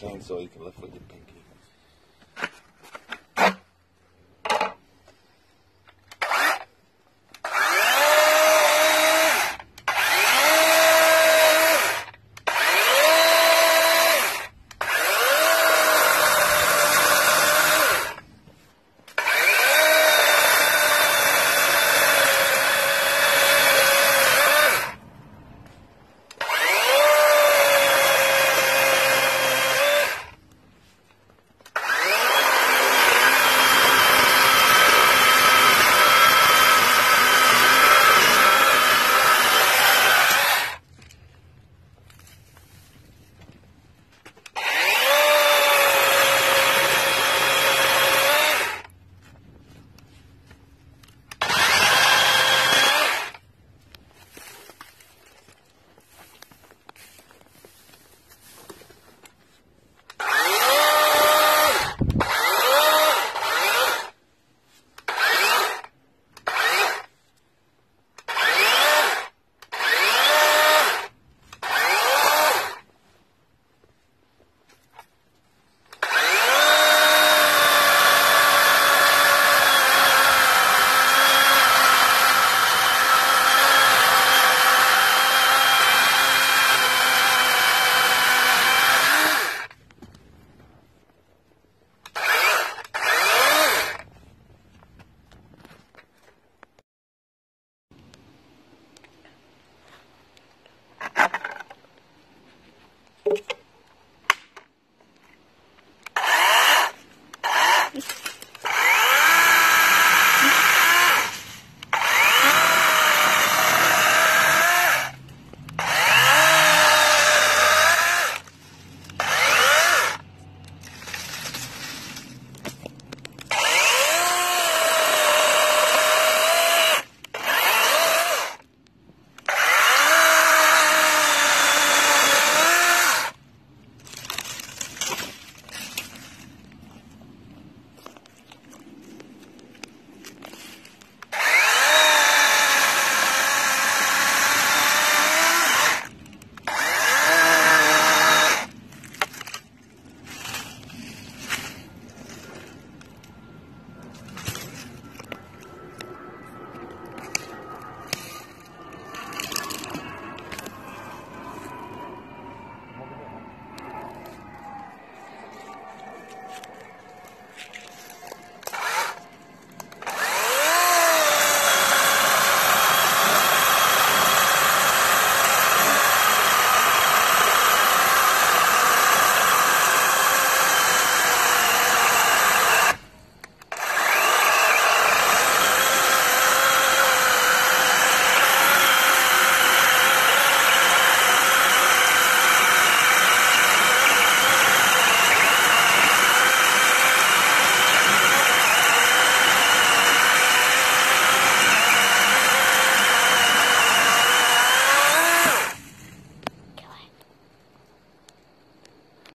chainsaw you can lift with your pinky.